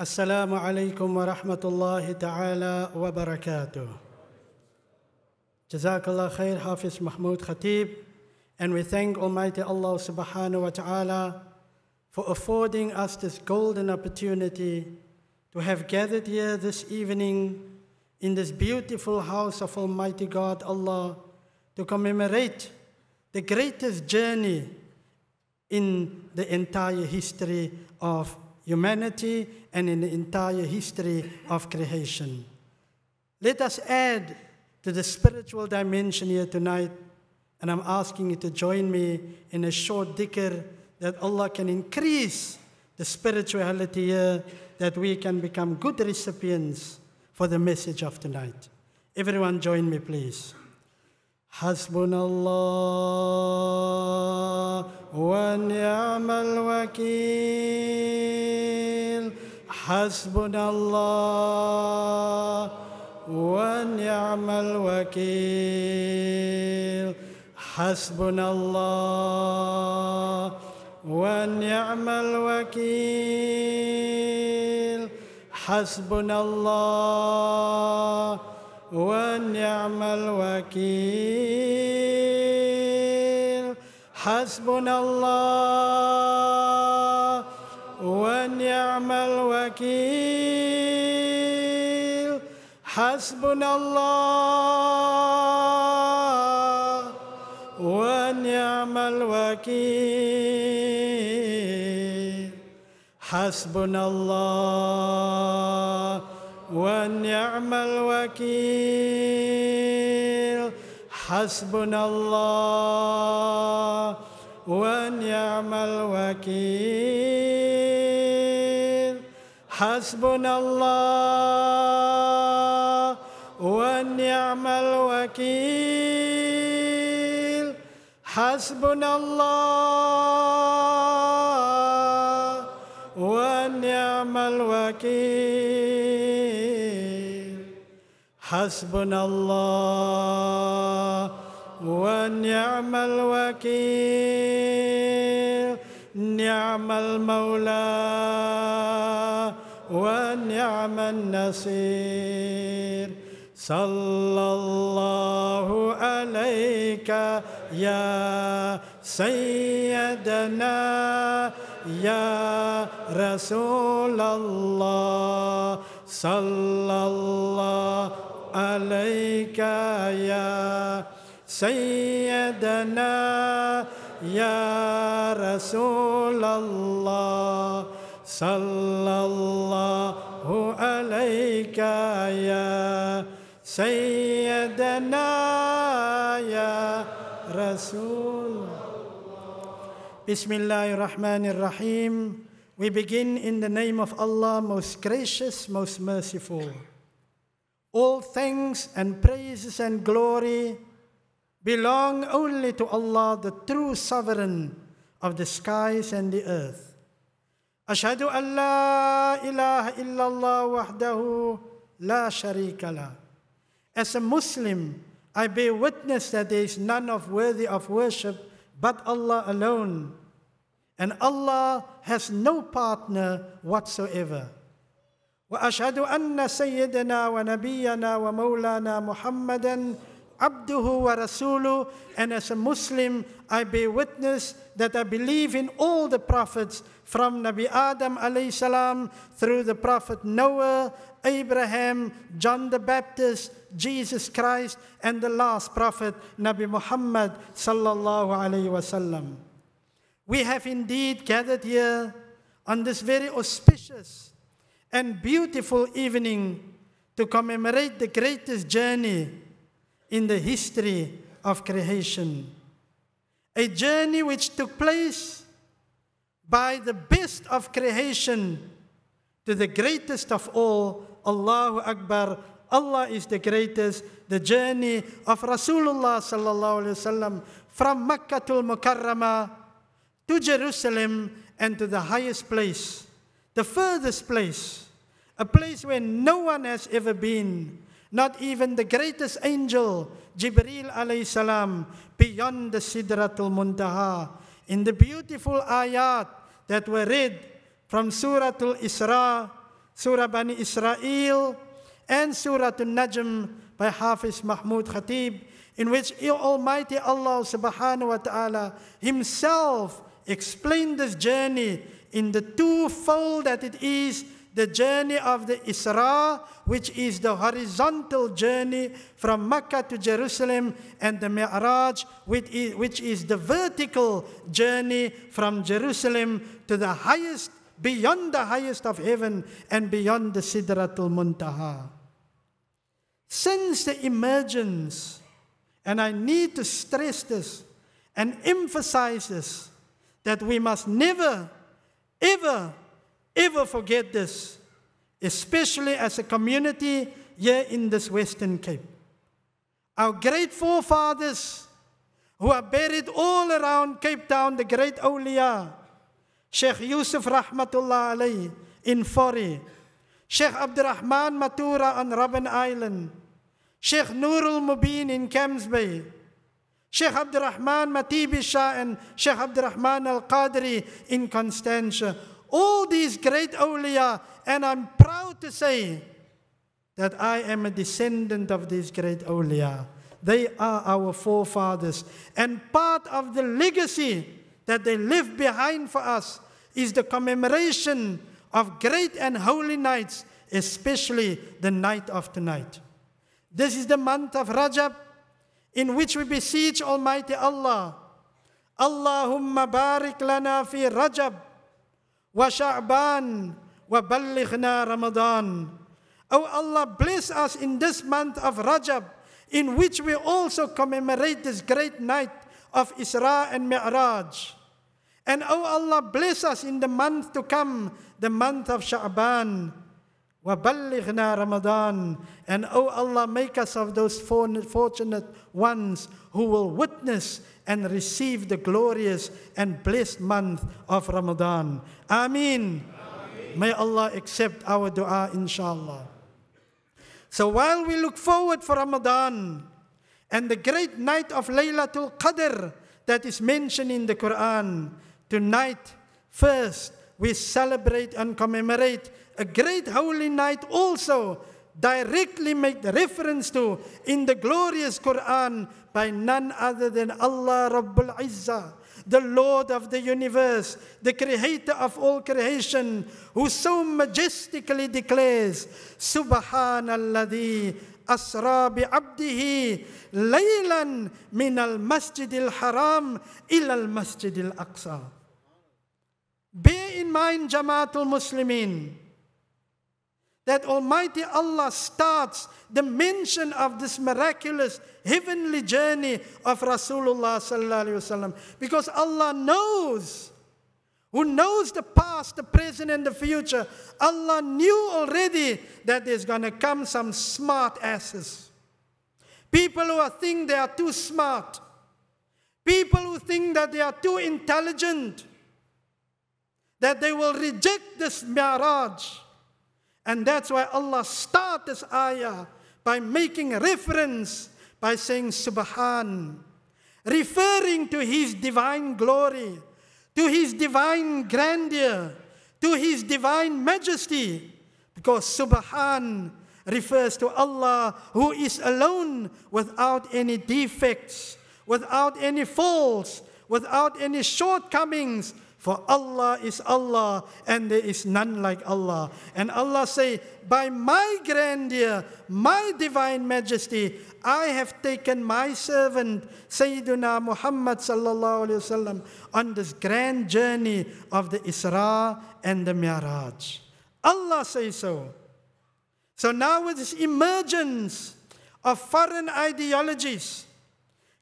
السلام عليكم ورحمة الله تعالى وبركاته. Jazakallah khair Hafiz Mahmoud Khatib. And we thank Almighty Allah subhanahu wa ta'ala for affording us this golden opportunity to have gathered here this evening in this beautiful house of Almighty God Allah to commemorate the greatest journey in the entire history of humanity and in the entire history of creation. Let us add to the spiritual dimension here tonight, and I'm asking you to join me in a short dhikr that Allah can increase the spirituality here, that we can become good recipients for the message of tonight. Everyone join me, please. حسبنا الله ونعم الوكيل. حسبنا الله ونعم الوكيل. حسبنا الله ونعم الوكيل. حسبنا الله ونعم الوكيل. حسبنا الله ونعم الوكيل. حسبنا الله ونعم الوكيل. حسبنا الله ونعم الوكيل. حسبنا الله ونعم الوكيل. حسبنا الله ونعم الوكيل. حسبنا الله ونعم الوكيل. حسبنا الله ونعم الوكيل. نعم المولى ونعم النصير. صلى الله عليك يا سيدنا يا رسول الله. صلى الله عليك يا سيدنا يا رسول الله. صلى الله عليك يا سيدنا يا رسول. بسم الله الرحمن الرحيم. We begin in the name of Allah, most gracious, most merciful. All thanks and praises and glory belong only to Allah, the true sovereign of the skies and the earth. أشهد أن لا إله إلا الله وحده لا شريك As a Muslim, I bear witness that there is none of worthy of worship but Allah alone, and Allah has no partner whatsoever. وأشهد أن سيدنا ونبينا ومولانا محمدا عبده ورسوله and as a Muslim I bear witness that I believe in all the prophets from Nabi Adam alayhi salam through the prophet Noah, Abraham, John the Baptist, Jesus Christ and the last prophet Nabi Muhammad sallallahu alayhi wasallam. We have indeed gathered here on this very auspicious and beautiful evening to commemorate the greatest journey in the history of creation. A journey which took place by the best of creation to the greatest of all, Allahu Akbar. Allah is the greatest. The journey of Rasulullah sallallahu alaihi wasallam from Makkah to Mukarramah to Jerusalem and to the highest place, the furthest place, a place where no one has ever been, not even the greatest angel, Jibril alayhi salam, beyond the Sidratul Muntaha. In the beautiful ayat that were read from Suratul Isra, Surah Bani Israel, and Surah An-Najm by Hafiz Mahmud Khatib, in which Almighty Allah subhanahu wa ta'ala himself explained this journey in the twofold that it is the journey of the Isra, which is the horizontal journey from Mecca to Jerusalem, and the Mi'raj, which is the vertical journey from Jerusalem to the highest, beyond the highest of heaven, and beyond the Sidratul Muntaha. Since the emergence, and I need to stress this and emphasize this, that we must never, ever ever forget this, especially as a community here in this Western Cape. Our great forefathers who are buried all around Cape Town, the great awliya, Sheikh Yusuf Rahmatullah alayhi in Faure, Sheikh Abdurrahman Matura on Robben Island, Sheikh Nurul Mubin in Camps Bay, Sheikh Abdurrahman Matibi Shah and Sheikh Abdurrahman Al Qadri in Constantia all these great awliya, and I'm proud to say that I am a descendant of these great awliya. They are our forefathers. And part of the legacy that they left behind for us is the commemoration of great and holy nights, especially the night of tonight. This is the month of Rajab in which we beseech Almighty Allah, Allahumma barik lana fi Rajab wa Sha'ban wa ballighna Ramadan. Oh Allah, bless us in this month of Rajab, in which we also commemorate this great night of Isra and Mi'raj. And oh Allah, bless us in the month to come, the month of Sha'ban, وَبَلِّغْنَا Ramadan. And oh Allah, make us of those fortunate ones who will witness and receive the glorious and blessed month of Ramadan. Ameen. May Allah accept our dua, inshallah. So while we look forward for Ramadan and the great night of Laylatul Qadr that is mentioned in the Quran, tonight, first, we celebrate and commemorate a great holy night also directly made reference to in the glorious Quran by none other than Allah Rabbul Izzah, the Lord of the universe, the creator of all creation, who so majestically declares, Subhanalladhi asra bi'abdihi laylan min al-masjid al-haram ila al-masjid al-aqsa. Bear in mind, Jamaatul Muslimin, that Almighty Allah starts the mention of this miraculous heavenly journey of Rasulullah sallallahu because Allah knows who knows the past, the present, and the future. Allah knew already that there's going to come some smart asses. People who think they are too smart. People who think that they are too intelligent. That they will reject this Mi'raj and that's why Allah starts this ayah by making reference by saying Subhan, referring to His divine glory, to His divine grandeur, to His divine majesty. Because Subhan refers to Allah who is alone without any defects, without any faults, without any shortcomings, for Allah is Allah and there is none like Allah. And Allah say, by my grandeur, my divine majesty, I have taken my servant Sayyiduna Muhammad sallallahu alaihi wasallam on this grand journey of the Isra and the Mi'raj. Allah says so. So now with this emergence of foreign ideologies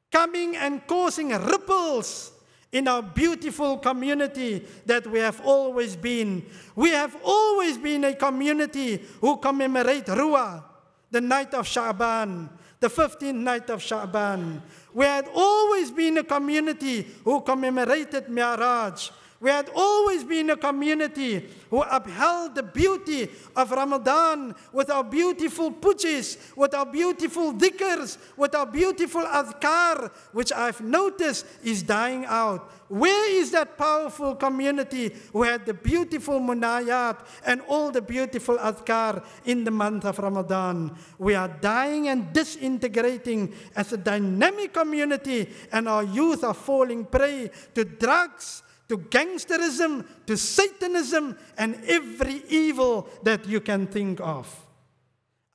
coming and causing ripples in our beautiful community that we have always been. We have always been a community who commemorate Ruah, the night of Sha'ban, the 15th night of Sha'ban. We had always been a community who commemorated Mi'raj, We had always been a community who upheld the beauty of Ramadan with our beautiful pujas, with our beautiful dhikrs, with our beautiful adhkar, which I've noticed is dying out. Where is that powerful community who had the beautiful munayat and all the beautiful adhkar in the month of Ramadan? We are dying and disintegrating as a dynamic community, and our youth are falling prey to drugs to gangsterism, to Satanism, and every evil that you can think of.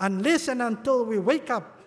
Unless and until we wake up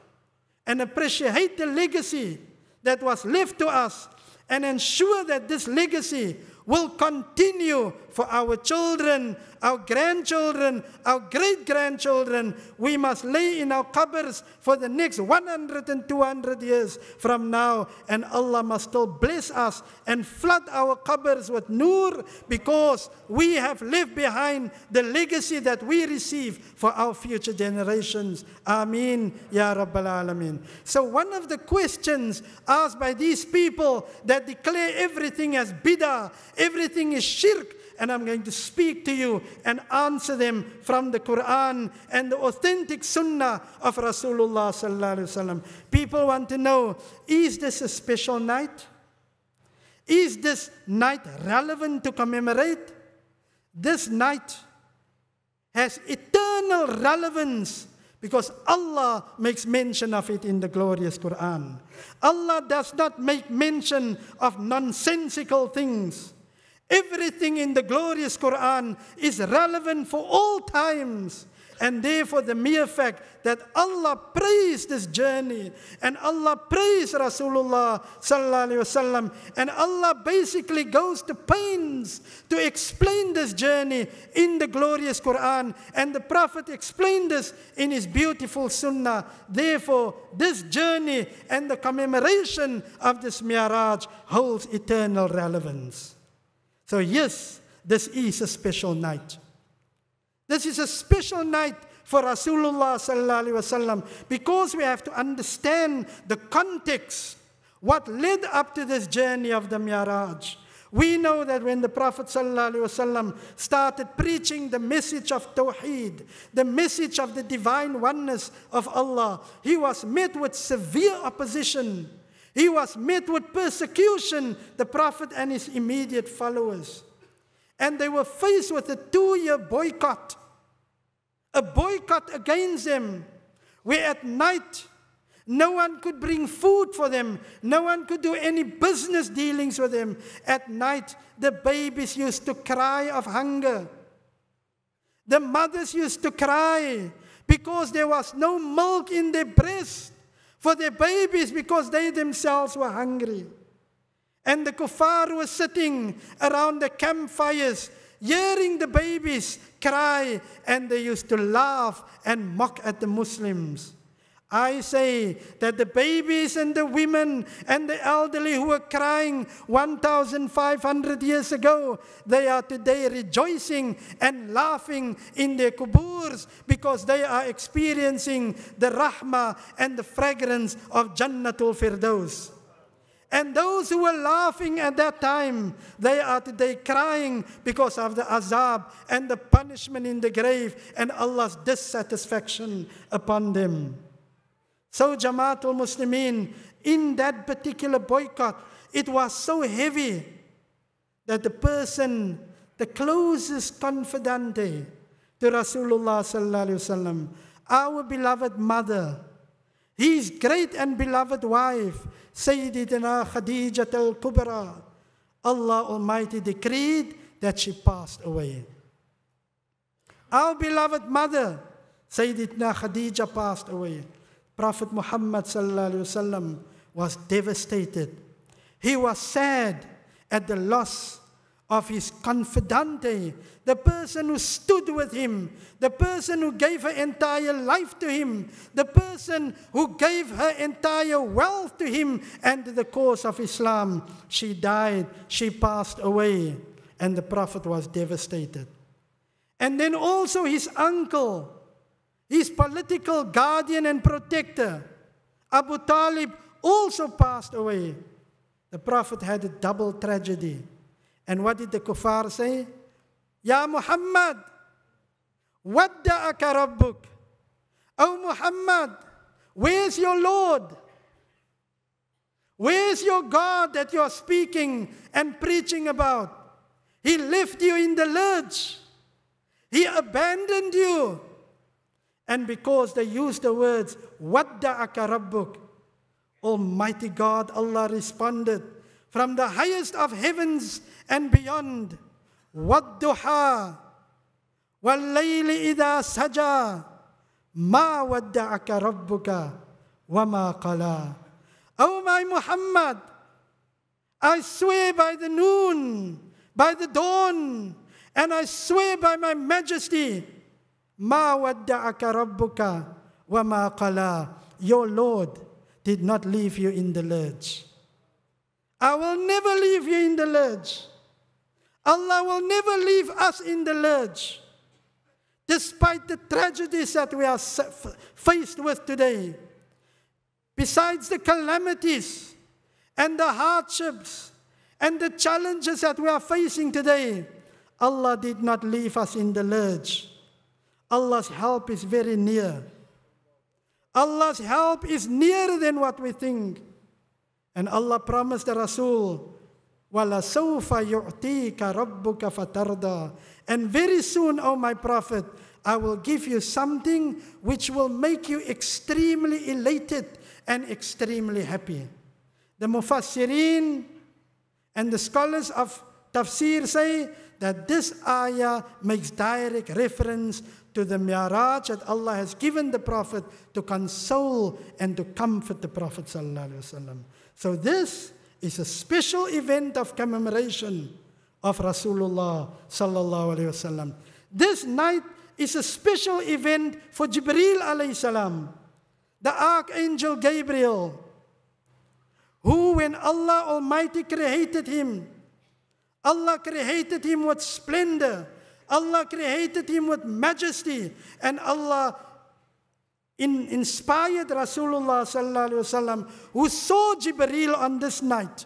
and appreciate the legacy that was left to us and ensure that this legacy will continue for our children, our grandchildren, our great grandchildren. We must lay in our cupboards for the next 100 and 200 years from now, and Allah must still bless us and flood our cupboards with nur because we have left behind the legacy that we receive for our future generations. Ameen, Ya Rabbal Alameen. So, one of the questions asked by these people that declare everything as bid'ah Everything is shirk. And I'm going to speak to you and answer them from the Quran and the authentic sunnah of Rasulullah. People want to know is this a special night? Is this night relevant to commemorate? This night has eternal relevance because Allah makes mention of it in the glorious Quran. Allah does not make mention of nonsensical things. Everything in the glorious Quran is relevant for all times. And therefore, the mere fact that Allah praised this journey and Allah praised Rasulullah wasallam, and Allah basically goes to pains to explain this journey in the glorious Quran, and the Prophet explained this in his beautiful Sunnah. Therefore, this journey and the commemoration of this Mi'raj holds eternal relevance. So, yes, this is a special night. This is a special night for Rasulullah wasallam because we have to understand the context, what led up to this journey of the Mi'raj. We know that when the Prophet started preaching the message of Tawheed, the message of the divine oneness of Allah, he was met with severe opposition. He was met with persecution, the Prophet and his immediate followers. And they were faced with a two year boycott, a boycott against them, where at night no one could bring food for them, no one could do any business dealings with them. At night, the babies used to cry of hunger. The mothers used to cry because there was no milk in their breast for their babies because they themselves were hungry. And the kuffar were sitting around the campfires, hearing the babies cry, and they used to laugh and mock at the Muslims. I say that the babies and the women and the elderly who were crying 1,500 years ago, they are today rejoicing and laughing in their kuburs because they are experiencing the rahmah and the fragrance of Jannatul Firdaus. And those who were laughing at that time, they are today crying because of the azab and the punishment in the grave and Allah's dissatisfaction upon them. So Jamaatul Muslimin, in that particular boycott, it was so heavy that the person, the closest confidante to Rasulullah sallallahu our beloved mother, his great and beloved wife, Sayyidina Khadijah al-Kubra, Allah Almighty decreed that she passed away. Our beloved mother, Sayyidina Khadijah passed away. Prophet Muhammad وسلم, was devastated. He was sad at the loss of his confidante, the person who stood with him, the person who gave her entire life to him, the person who gave her entire wealth to him and to the cause of Islam. She died, she passed away, and the Prophet was devastated. And then also his uncle, his political guardian and protector, Abu Talib, also passed away. The Prophet had a double tragedy. And what did the kuffar say? Ya Muhammad, wadda'aka rabbuk. Oh Muhammad, where's your Lord? Where's your God that you're speaking and preaching about? He left you in the lurch. He abandoned you. And because they used the words, Wadda'aka Rabbuk, Almighty God, Allah responded from the highest of heavens and beyond, Wadduha, Wallayli Ida saja, Ma wadda'aka rabbuka, Wama qala. Oh my Muhammad, I swear by the noon, by the dawn, and I swear by my majesty, Ma wadda'aka rabbuka wa ma qala. Your Lord did not leave you in the lurch. I will never leave you in the lurch. Allah will never leave us in the lurch. Despite the tragedies that we are faced with today, besides the calamities and the hardships and the challenges that we are facing today, Allah did not leave us in the lurch. Allah's help is very near. Allah's help is nearer than what we think. And Allah promised the Rasul, وَلَسَوْفَ يُعْتِيكَ رَبُّكَ فَتَرْضَى And very soon, O oh my Prophet, I will give you something which will make you extremely elated and extremely happy. The Mufassirin and the scholars of Tafsir say that this ayah makes direct reference to the Mi'raj that Allah has given the Prophet to console and to comfort the Prophet. So, this is a special event of commemoration of Rasulullah. This night is a special event for Jibreel, salam, the Archangel Gabriel, who, when Allah Almighty created him, Allah created him with splendor. Allah created him with majesty. And Allah in, inspired Rasulullah sallallahu who saw Jibril on this night.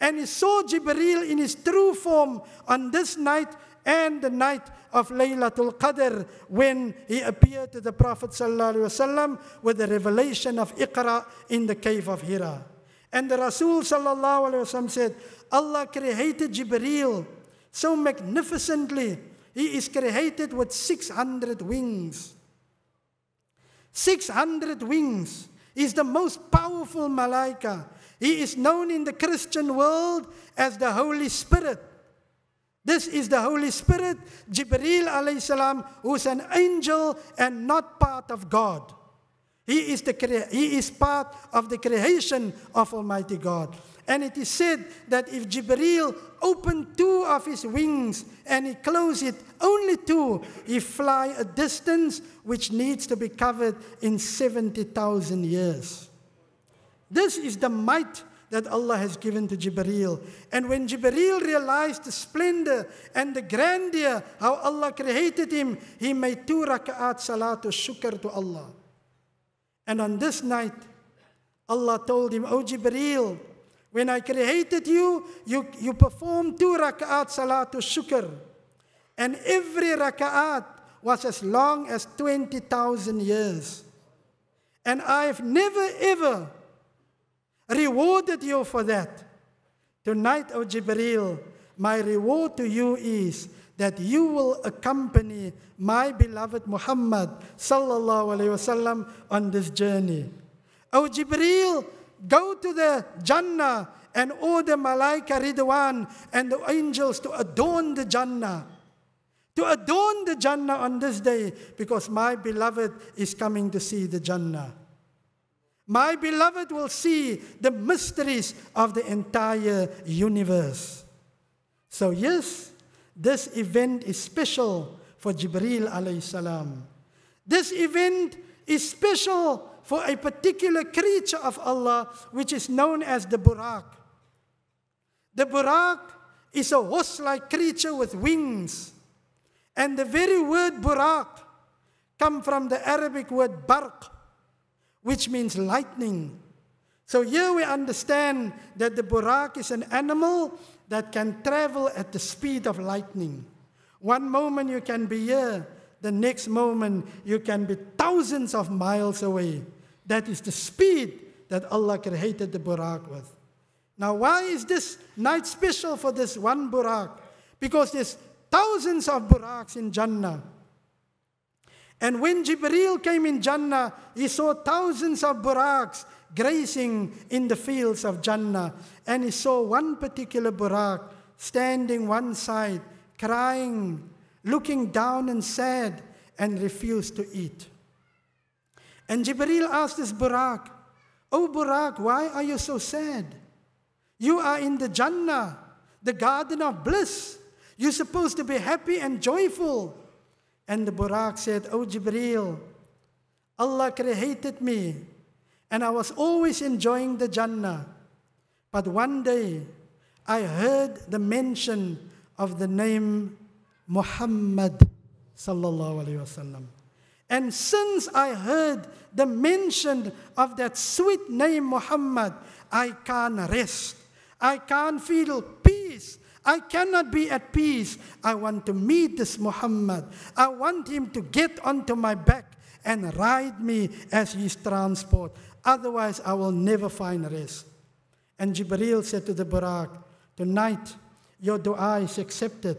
And he saw Jibril in his true form on this night and the night of Laylatul Qadr when he appeared to the Prophet sallallahu with the revelation of Iqra in the cave of Hira. And the Rasul sallallahu said, Allah created Jibril so magnificently he is created with 600 wings. 600 wings. is the most powerful malaika. He is known in the Christian world as the Holy Spirit. This is the Holy Spirit, Jibreel alayhi salam, who's an angel and not part of God. He is, the, he is part of the creation of Almighty God. And it is said that if Jibreel opened two of his wings and he closed it, only two, he fly a distance which needs to be covered in 70,000 years. This is the might that Allah has given to Jibreel. And when Jibreel realized the splendor and the grandeur, how Allah created him, he made two raka'at salatu shukr to Allah. And on this night, Allah told him, O Jibreel, when I created you, you, you performed two rak'at salatul shukr. And every rak'at was as long as 20,000 years. And I've never ever rewarded you for that. Tonight, O Jibreel, my reward to you is that you will accompany my beloved Muhammad sallallahu alaihi wasallam on this journey. O Jibreel, Go to the Jannah and order Malaika Ridwan and the angels to adorn the Jannah. To adorn the Jannah on this day because my beloved is coming to see the Jannah. My beloved will see the mysteries of the entire universe. So, yes, this event is special for Jibril alayhi salam. This event is special for a particular creature of Allah which is known as the Burak. The Burak is a horse like creature with wings. And the very word Burak come from the Arabic word barq, which means lightning. So here we understand that the Burak is an animal that can travel at the speed of lightning. One moment you can be here, the next moment you can be thousands of miles away. That is the speed that Allah created the burak with. Now, why is this night special for this one burak? Because there's thousands of buraks in Jannah. And when Jibreel came in Jannah, he saw thousands of buraks grazing in the fields of Jannah. And he saw one particular burak standing one side, crying, looking down and sad, and refused to eat. And Jibreel asked this Buraq, Oh Buraq, why are you so sad? You are in the Jannah, the garden of bliss. You're supposed to be happy and joyful. And the Buraq said, Oh Jibreel, Allah created me, and I was always enjoying the Jannah. But one day, I heard the mention of the name Muhammad sallallahu alaihi wasallam. And since I heard the mention of that sweet name Muhammad, I can't rest. I can't feel peace. I cannot be at peace. I want to meet this Muhammad. I want him to get onto my back and ride me as his transport. Otherwise, I will never find rest. And Jibreel said to the Buraq, Tonight, your dua is accepted.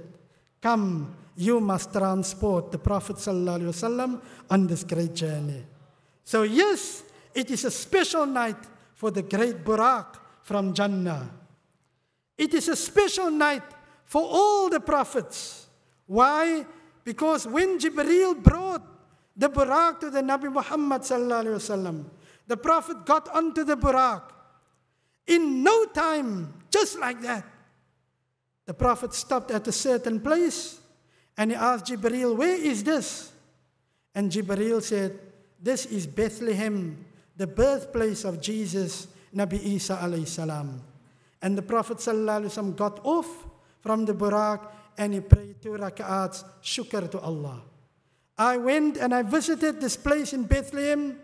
Come, you must transport the Prophet ﷺ on this great journey. So, yes, it is a special night for the great Burak from Jannah. It is a special night for all the prophets. Why? Because when Jibreel brought the Burak to the Nabi Muhammad sallallahu the Prophet got onto the Burak. In no time, just like that, the Prophet stopped at a certain place and he asked Jibreel, Where is this? And Jibreel said, This is Bethlehem, the birthplace of Jesus, Nabi Isa alayhi salam. And the Prophet ﷺ got off from the Burak and he prayed two rak'ats, shukr to Allah. I went and I visited this place in Bethlehem,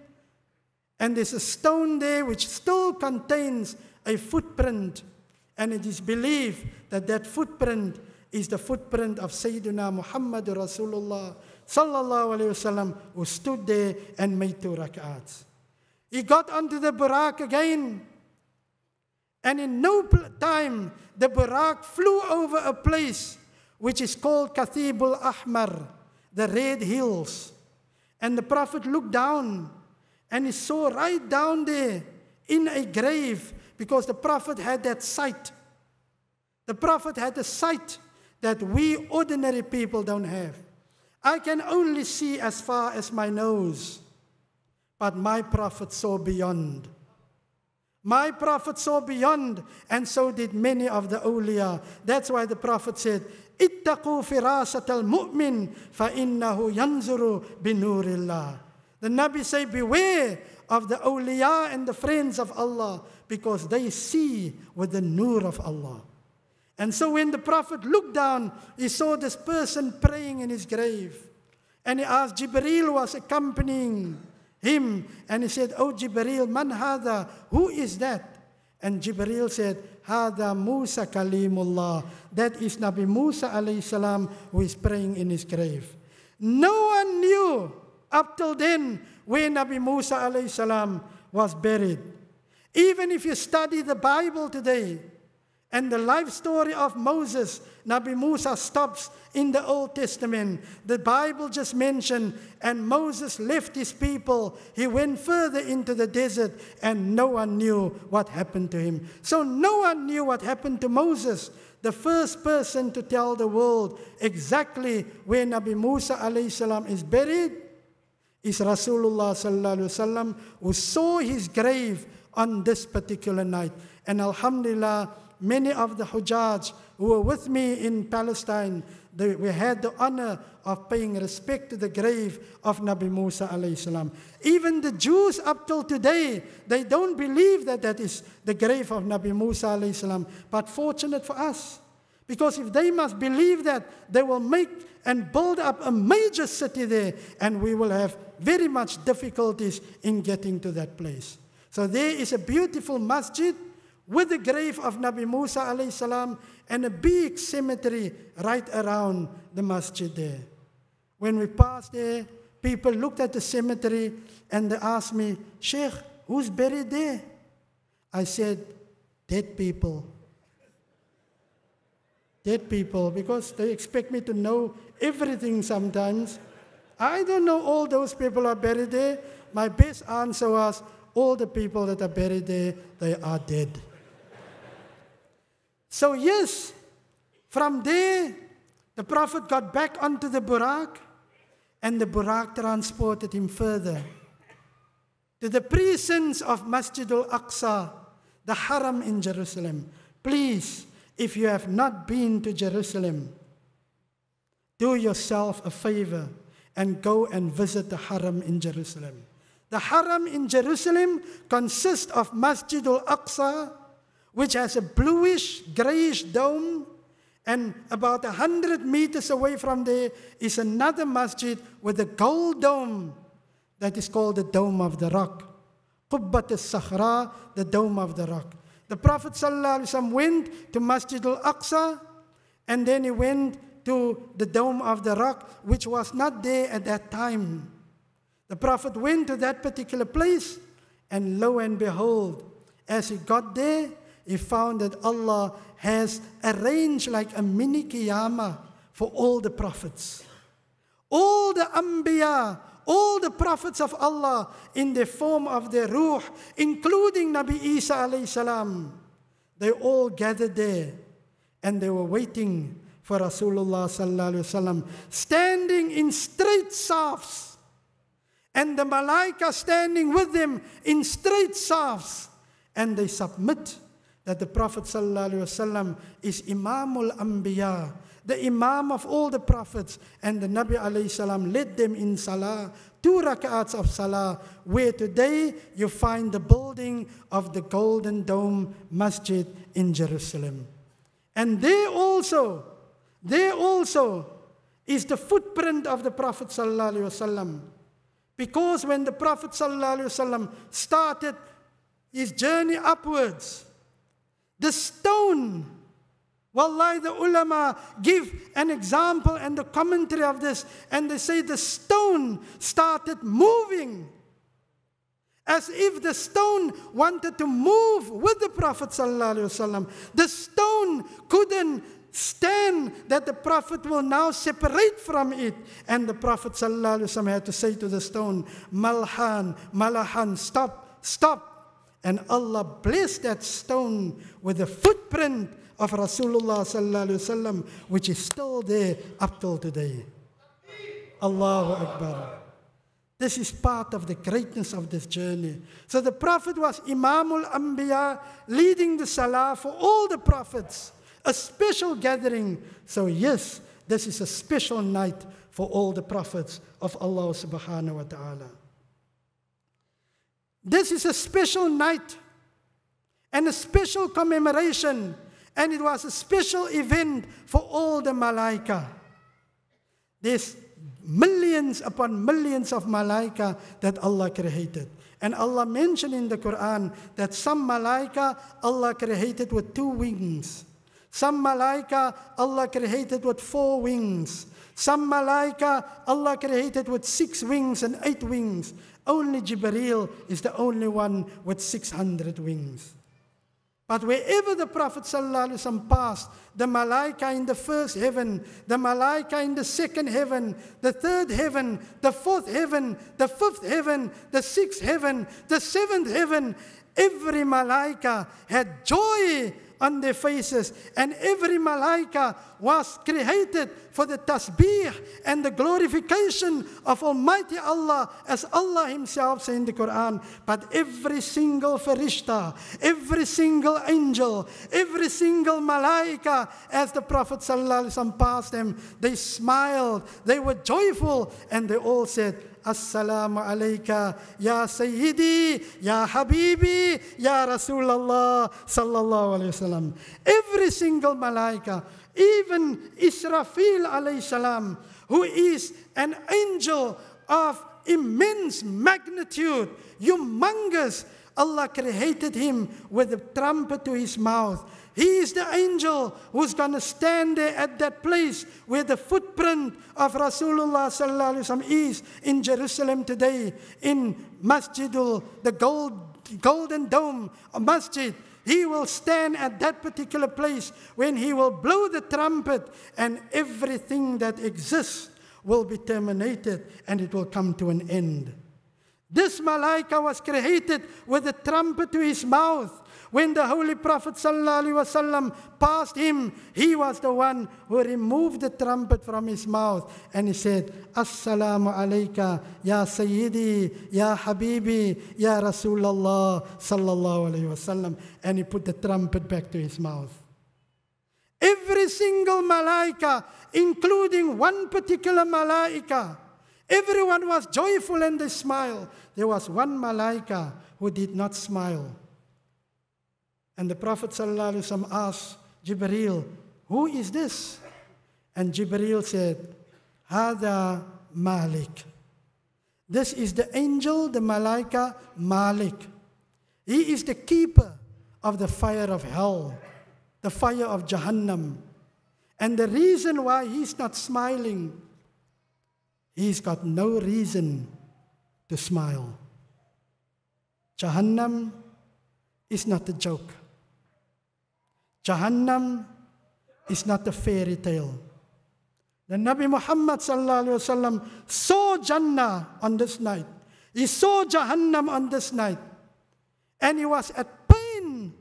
and there's a stone there which still contains a footprint, and it is believed that that footprint is the footprint of Sayyidina Muhammad Rasulullah sallallahu alayhi wasallam who stood there and made two rak'ats. He got onto the Buraq again and in no time, the Buraq flew over a place which is called Kathibul Ahmar, the red hills. And the Prophet looked down and he saw right down there in a grave because the Prophet had that sight. The Prophet had a sight that we ordinary people don't have. I can only see as far as my nose, but my Prophet saw beyond. My Prophet saw beyond, and so did many of the awliya. That's why the Prophet said, Ittaqu firasat al-mu'min fa-innahu yanzuru binurillah. The Nabi say, beware of the awliya and the friends of Allah because they see with the nur of Allah. And so when the Prophet looked down, he saw this person praying in his grave. And he asked, Jibreel was accompanying him and he said, Oh Jibreel, man hada? Who is that? And Jibreel said, Hada Musa Kalimullah. That is Nabi Musa alayhi salam who is praying in his grave. No one knew up till then where Nabi Musa alayhi salam was buried. Even if you study the Bible today, and the life story of Moses, Nabi Musa stops in the Old Testament. The Bible just mentioned, and Moses left his people. He went further into the desert, and no one knew what happened to him. So no one knew what happened to Moses. The first person to tell the world exactly where Nabi Musa salam is buried is Rasulullah sallallahu who saw his grave on this particular night. And Alhamdulillah, many of the Hujjaj who were with me in Palestine, they, we had the honor of paying respect to the grave of Nabi Musa alayhi salam. Even the Jews up till today, they don't believe that that is the grave of Nabi Musa alayhi salam. But fortunate for us, because if they must believe that, they will make and build up a major city there, and we will have very much difficulties in getting to that place. So there is a beautiful masjid with the grave of Nabi Musa alayhi salam and a big cemetery right around the masjid there. When we passed there, people looked at the cemetery and they asked me, Sheikh, who's buried there? I said, dead people. Dead people, because they expect me to know everything sometimes. I don't know all those people are buried there. My best answer was, all the people that are buried there, they are dead. So, yes, from there, the Prophet got back onto the Burak, and the Burak transported him further to the precincts of Masjid al Aqsa, the Haram in Jerusalem. Please, if you have not been to Jerusalem, do yourself a favor and go and visit the Haram in Jerusalem. The Haram in Jerusalem consists of Masjid al Aqsa, which has a bluish, grayish dome, and about a hundred meters away from there is another masjid with a gold dome that is called the Dome of the Rock. Qubbat al-Sakhra, the Dome of the Rock. The Prophet ﷺ went to Masjid al-Aqsa, and then he went to the Dome of the Rock, which was not there at that time. The Prophet went to that particular place, and lo and behold, as he got there, he found that Allah has arranged like a mini qiyamah for all the prophets. All the Anbiya, all the prophets of Allah in the form of their ruh, including Nabi Isa alayhi salam, they all gathered there and they were waiting for Rasulullah sallallahu alaihi wasallam, standing in straight safs, and the malaika standing with them in straight safs, and they submit that the Prophet ﷺ is Imamul Anbiya, the Imam of all the prophets, and the Nabi ﷺ led them in Salah, two rak'ats of Salah, where today you find the building of the Golden Dome Masjid in Jerusalem. And there also, there also is the footprint of the Prophet ﷺ. Because when the Prophet ﷺ started his journey upwards, the stone. Wallahi, the ulama give an example and the commentary of this, and they say the stone started moving. As if the stone wanted to move with the Prophet. The stone couldn't stand that the Prophet will now separate from it. And the Prophet had to say to the stone, Malhan, Malahan, stop, stop. And Allah blessed that stone with the footprint of Rasulullah sallallahu which is still there up till today. Allahu Akbar. This is part of the greatness of this journey. So the Prophet was Imamul Anbiya, leading the Salah for all the prophets, a special gathering. So, yes, this is a special night for all the prophets of Allah subhanahu wa ta'ala. This is a special night and a special commemoration, and it was a special event for all the malaika. There's millions upon millions of malaika that Allah created. And Allah mentioned in the Quran that some malaika Allah created with two wings. Some malaika Allah created with four wings. Some malaika Allah created with six wings and eight wings. Only Jibreel is the only one with 600 wings. But wherever the Prophet ﷺ passed, the Malaika in the first heaven, the Malaika in the second heaven, the third heaven, the fourth heaven, the fifth heaven, the sixth heaven, the seventh heaven, every Malaika had joy on their faces, and every malaika was created for the tasbih and the glorification of Almighty Allah, as Allah Himself said in the Quran. But every single farishta, every single angel, every single malaika, as the Prophet passed them, they smiled, they were joyful, and they all said, السلام عليك يا سيدي يا حبيبي يا رسول الله صلى الله عليه وسلم every single malaika even Israfil alayhi salam who is an angel of immense magnitude humongous Allah created him with a trumpet to his mouth. he is the angel who's going to stand there at that place where the footprint of Rasulullah is in Jerusalem today, in Masjidul, the gold, golden dome of masjid. He will stand at that particular place when he will blow the trumpet, and everything that exists will be terminated and it will come to an end. This malaika was created with a trumpet to his mouth. When the Holy Prophet passed him, he was the one who removed the trumpet from his mouth and he said, Assalamu alayka, Ya Sayyidi, Ya Habibi, Ya Rasulullah sallallahu alayhi wasallam. And he put the trumpet back to his mouth. Every single malaika, including one particular malaika, everyone was joyful and they smiled. There was one malaika who did not smile. And the Prophet ﷺ asked Jibreel, Who is this? And Jibreel said, Hada Malik. This is the angel, the Malaika Malik. He is the keeper of the fire of hell, the fire of Jahannam. And the reason why he's not smiling, he's got no reason to smile. Jahannam is not a joke. Jahannam is not a fairy tale. The Nabi Muhammad sallam, saw Jannah on this night. He saw Jahannam on this night. And he was at pain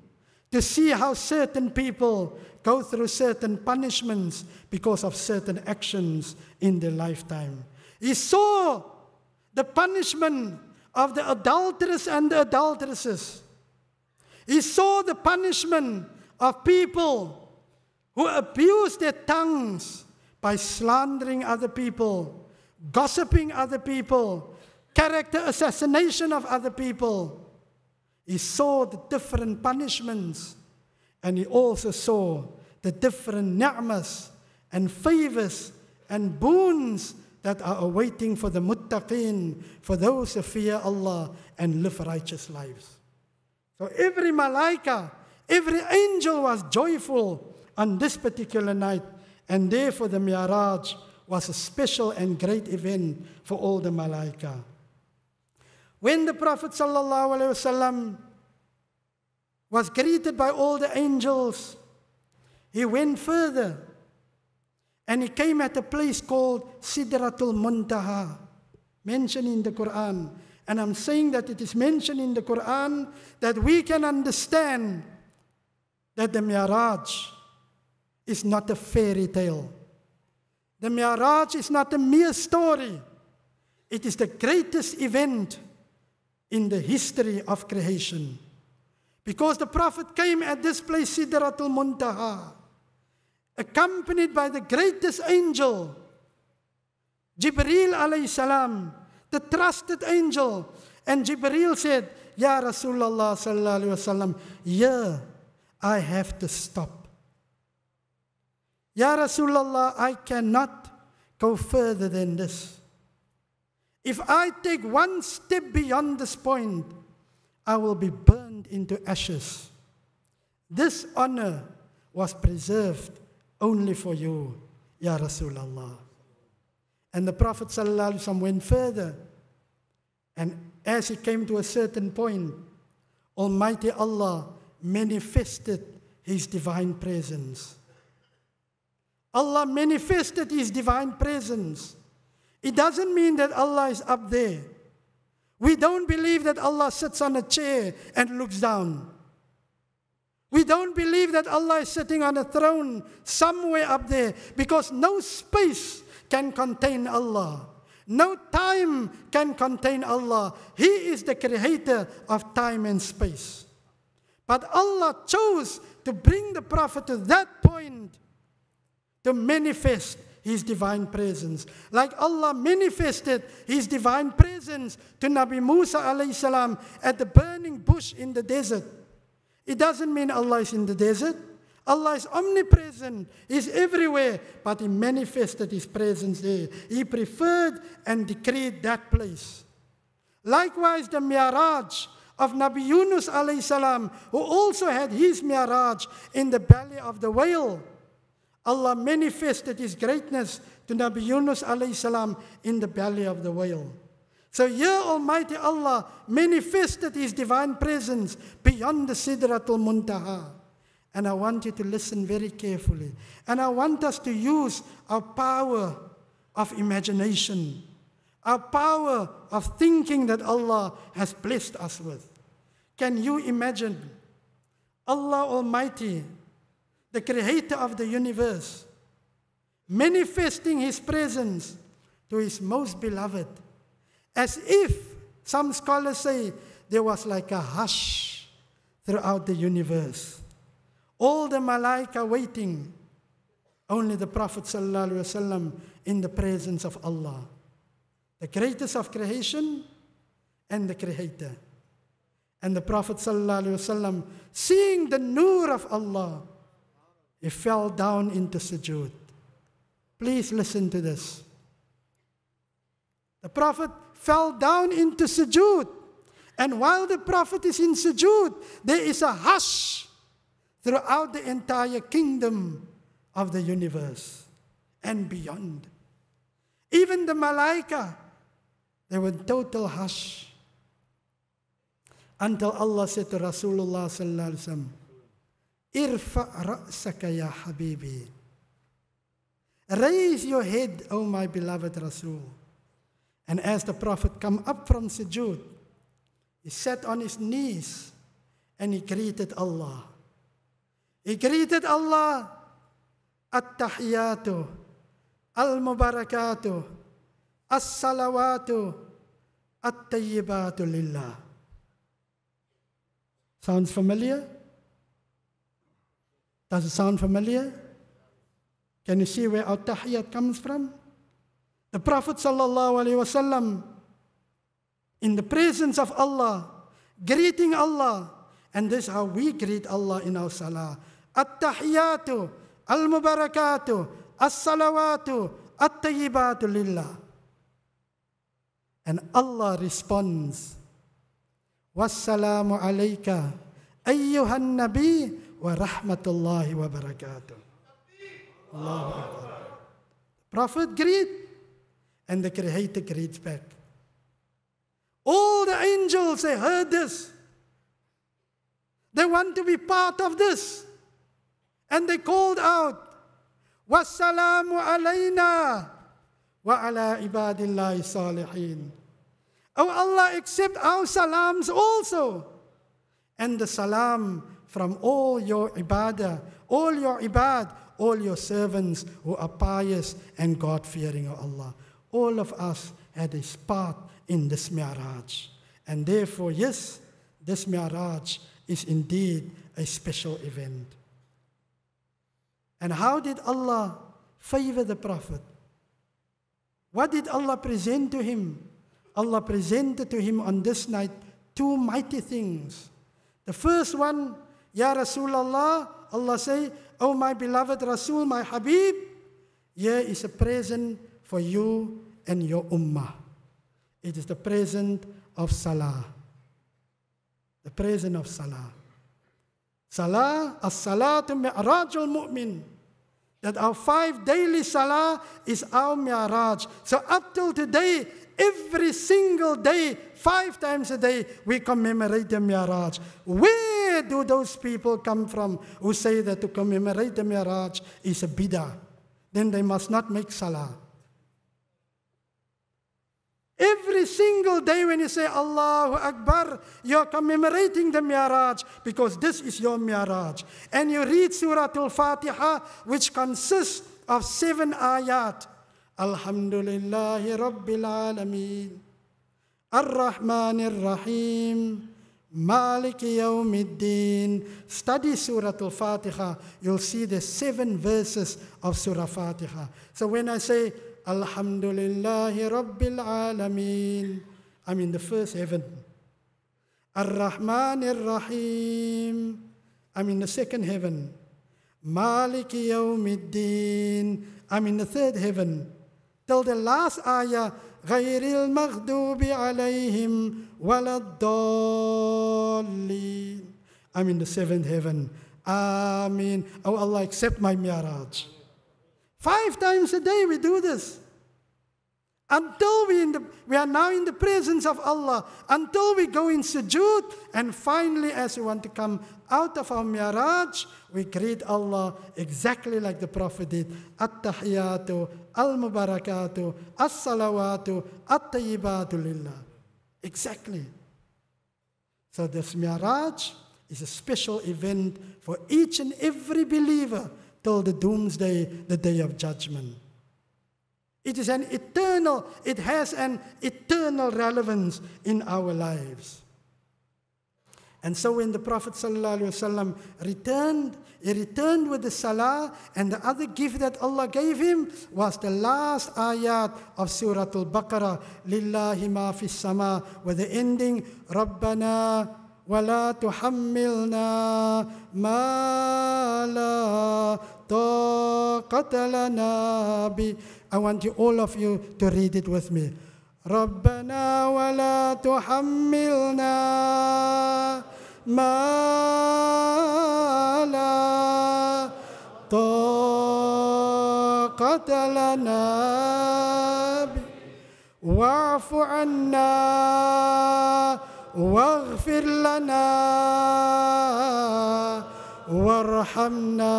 to see how certain people go through certain punishments because of certain actions in their lifetime. He saw the punishment of the adulterers and the adulteresses. He saw the punishment of people who abuse their tongues by slandering other people, gossiping other people, character assassination of other people. He saw the different punishments and he also saw the different ni'mas and favors and boons that are awaiting for the muttaqin, for those who fear Allah and live righteous lives. So every malaika Every angel was joyful on this particular night, and therefore the Mi'raj was a special and great event for all the Malaika. When the Prophet ﷺ was greeted by all the angels, he went further and he came at a place called Sidratul Muntaha, mentioned in the Quran. And I'm saying that it is mentioned in the Quran that we can understand that the Mi'raj is not a fairy tale. The Mi'raj is not a mere story. It is the greatest event in the history of creation. Because the Prophet came at this place, Sidratul Muntaha, accompanied by the greatest angel, Jibreel alayhi salam, the trusted angel. And Jibreel said, Ya Rasulullah sallallahu alayhi wa sallam, yeah, I have to stop. Ya Rasulullah, I cannot go further than this. If I take one step beyond this point, I will be burned into ashes. This honor was preserved only for you, Ya Rasulullah. And the Prophet went further. And as he came to a certain point, Almighty Allah manifested His divine presence. Allah manifested His divine presence. It doesn't mean that Allah is up there. We don't believe that Allah sits on a chair and looks down. We don't believe that Allah is sitting on a throne somewhere up there because no space can contain Allah. No time can contain Allah. He is the creator of time and space. But Allah chose to bring the Prophet to that point to manifest His divine presence. Like Allah manifested His divine presence to Nabi Musa salam at the burning bush in the desert. It doesn't mean Allah is in the desert. Allah is omnipresent, He's everywhere, but He manifested His presence there. He preferred and decreed that place. Likewise, the Mi'raj of Nabi Yunus alayhi salam, who also had his mi'raj in the belly of the whale. Allah manifested His greatness to Nabi Yunus alayhi salam in the belly of the whale. So here Almighty Allah manifested His divine presence beyond the Sidratul Muntaha. And I want you to listen very carefully. And I want us to use our power of imagination, our power of thinking that Allah has blessed us with. Can you imagine Allah Almighty the creator of the universe, manifesting his presence to his most beloved, as if, some scholars say, there was like a hush throughout the universe. All the malaika waiting, only the Prophet in the presence of Allah, the greatest of creation and the creator. And the Prophet ﷺ seeing the nur of Allah, he fell down into sujood. Please listen to this. The Prophet fell down into sujood. And while the Prophet is in sujood, there is a hush throughout the entire kingdom of the universe and beyond. Even the Malaika, they were total hush. Until Allah said to Rasulullah sallallahu alaihi wasallam, Irfa ra'saka ya habibi. Raise your head, O my beloved Rasul. And as the Prophet come up from sujood, he sat on his knees and he greeted Allah. He greeted Allah, At-tahiyatu, Al-mubarakatu, As-salawatu, At-tayyibatu lillah. Sounds familiar? Does it sound familiar? Can you see where our tahiyat comes from? The Prophet wasallam, in the presence of Allah, greeting Allah, and this is how we greet Allah in our salah. At-tahiyatu, al-mubarakatu, as-salawatu, at-tayyibatu lillah. And Allah responds, Wassalamu alayka, ayyuhan nabi, wa rahmatullahi wa barakatuh. Prophet greet and the Creator greets back. All the angels, they heard this. They want to be part of this. And they called out, Wassalamu alayna wa ala ibadillahi salihin. Oh Allah, accept our salams also. And the salam from all your ibadah, all your ibad, all your servants who are pious and God fearing of Allah. All of us had a part in this Mi'raj. And therefore, yes, this Mi'raj is indeed a special event. And how did Allah favor the Prophet? What did Allah present to him? Allah presented to him on this night two mighty things. The first one Ya Rasulullah, Allah say, Oh my beloved Rasul, my Habib, here is a present for you and your ummah. It is the present of Salah. The present of Salah. Salah, as-salatu mi'rajul mu'min. That our five daily salah is our mi'raj. So up till today, every single day, five times a day, we commemorate the mi'raj. Where do those people come from who say that to commemorate the Miraj is a bidah? Then they must not make salah. Every single day when you say Allahu Akbar, you're commemorating the Miraj because this is your Miraj. And you read Surah Al-Fatiha, which consists of seven ayat. Alhamdulillahi Rabbil Alameen. Ar-Rahman Ar-Rahim. Malik Yawmiddin. Study Surah Al-Fatiha. You'll see the seven verses of Surah Fatiha. So when I say, Alhamdulillahi Rabbil Alameen, I'm in the first heaven. Ar-Rahman Ar-Rahim, I'm in the second heaven. Malik Yawmiddin, I'm in the third heaven. Till the last ayah, غير المغضوب عليهم ولا الضالين I'm in the seventh heaven. Amen. Oh Allah, accept my miraj. Five times a day we do this. Until we, in the, we are now in the presence of Allah, until we go in sujood, and finally, as we want to come out of our miraj, we greet Allah exactly like the Prophet did. At-tahiyatu, al-mubarakatu, as-salawatu, at-tayyibatu lillah. Exactly. So this miraj is a special event for each and every believer till the doomsday, the day of judgment. It is an eternal, it has an eternal relevance in our lives. And so when the Prophet ﷺ returned, he returned with the salah, and the other gift that Allah gave him was the last ayat of Surah Al-Baqarah, Lillahi ma fi sama, with the ending, Rabbana ولا تحملنا ما لا طاقة لنا به I want you, all of you to read it with me. ربنا ولا تحملنا ما لا طاقة لنا واعف عنا واغفر لنا وارحمنا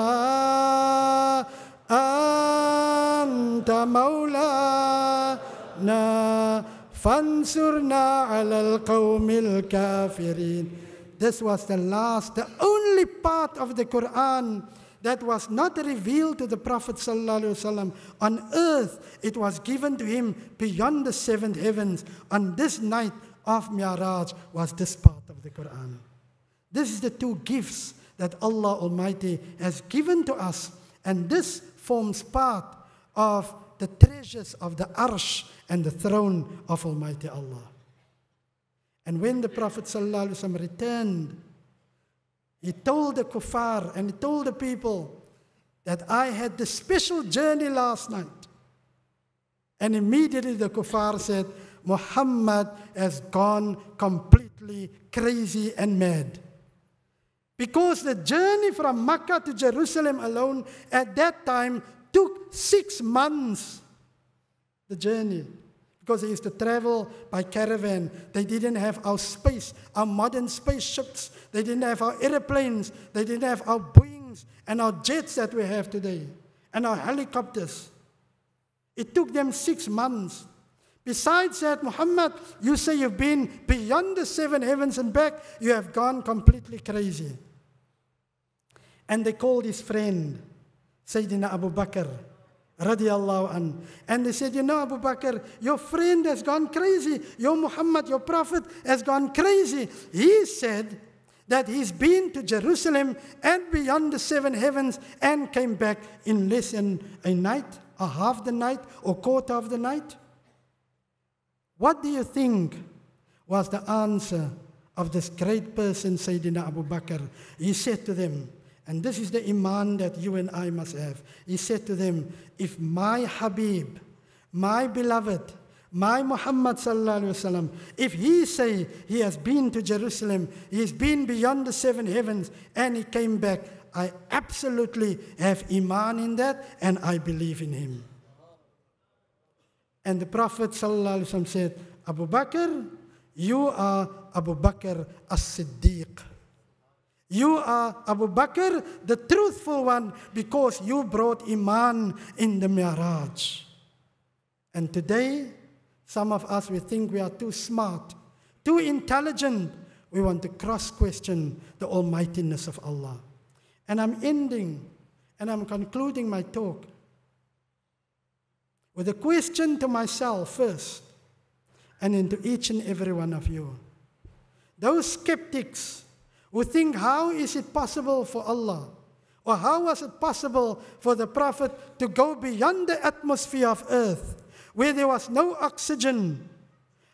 أنت مولانا فانصرنا على القوم الكافرين This was the last, the only part of the Quran that was not revealed to the Prophet ﷺ on earth. It was given to him beyond the seventh heavens. On this night of Mi'raj was this part of the Quran. This is the two gifts that Allah Almighty has given to us, and this forms part of the treasures of the arsh and the throne of Almighty Allah. And when the Prophet ﷺ returned, he told the kuffar and he told the people that I had this special journey last night. And immediately the kuffar said, Muhammad has gone completely crazy and mad. Because the journey from Mecca to Jerusalem alone at that time took six months. The journey. Because they used to travel by caravan. They didn't have our space, our modern spaceships. They didn't have our airplanes. They didn't have our Boeings and our jets that we have today, and our helicopters. It took them six months. Besides that, Muhammad, you say you've been beyond the seven heavens and back, you have gone completely crazy. And they called his friend, Sayyidina Abu Bakr, radiallahu an. And they said, you know, Abu Bakr, your friend has gone crazy. Your Muhammad, your prophet, has gone crazy. He said that he's been to Jerusalem and beyond the seven heavens and came back in less than a night, a half the night, or quarter of the night. What do you think was the answer of this great person, Sayyidina Abu Bakr? He said to them, and this is the iman that you and I must have. He said to them, If my Habib, my beloved, my Muhammad sallallahu if he say he has been to Jerusalem, he has been beyond the seven heavens, and he came back, I absolutely have iman in that, and I believe in him. And the Prophet said, Abu Bakr, you are Abu Bakr as-Siddiq. You are Abu Bakr, the truthful one, because you brought Iman in the Mi'raj. And today, some of us, we think we are too smart, too intelligent. We want to cross question the almightiness of Allah. And I'm ending and I'm concluding my talk with a question to myself first and into each and every one of you. Those skeptics who think, how is it possible for Allah? Or how was it possible for the Prophet to go beyond the atmosphere of earth where there was no oxygen?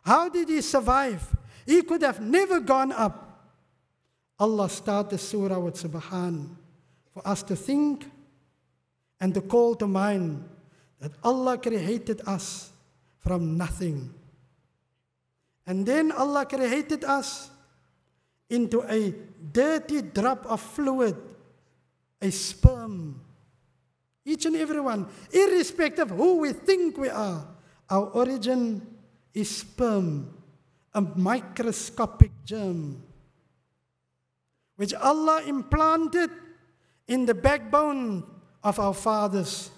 How did he survive? He could have never gone up. Allah started the surah with Subhan for us to think and to call to mind that Allah created us from nothing. And then Allah created us into a dirty drop of fluid, a sperm. Each and every one, irrespective of who we think we are, our origin is sperm, a microscopic germ, which Allah implanted in the backbone of our fathers.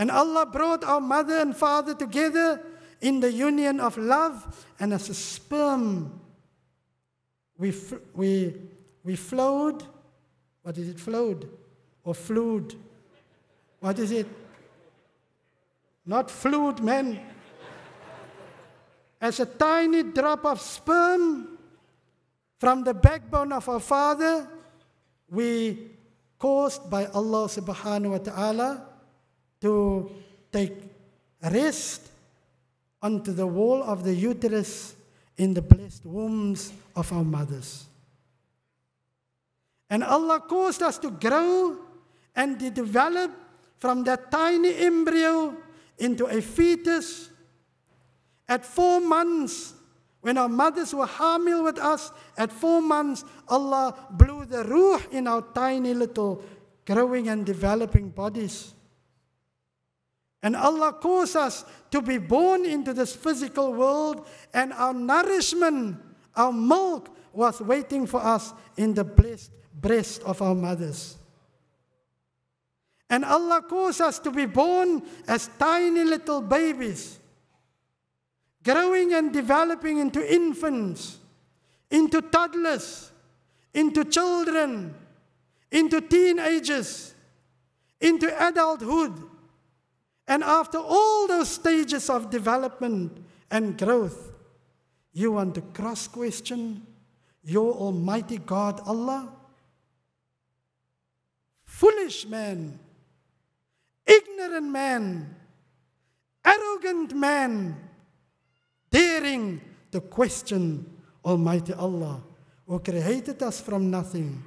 And Allah brought our mother and father together in the union of love, and as a sperm, we, we, we flowed. What is it, flowed? Or flewed? What is it? Not fluid, man. As a tiny drop of sperm from the backbone of our father, we caused by Allah subhanahu wa ta'ala to take rest onto the wall of the uterus in the blessed wombs of our mothers. And Allah caused us to grow and to develop from that tiny embryo into a fetus. At four months, when our mothers were hamil with us, at four months, Allah blew the ruh in our tiny little growing and developing bodies. And Allah caused us to be born into this physical world, and our nourishment, our milk, was waiting for us in the blessed breast of our mothers. And Allah caused us to be born as tiny little babies, growing and developing into infants, into toddlers, into children, into teenagers, into adulthood. And after all those stages of development and growth, you want to cross question your Almighty God, Allah? Foolish man, ignorant man, arrogant man, daring to question Almighty Allah, who created us from nothing,